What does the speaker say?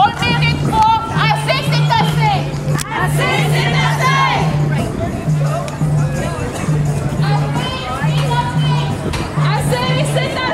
On le mérite trop. Assez, c'est assez. Assez, c'est assez. Assez, c'est assez.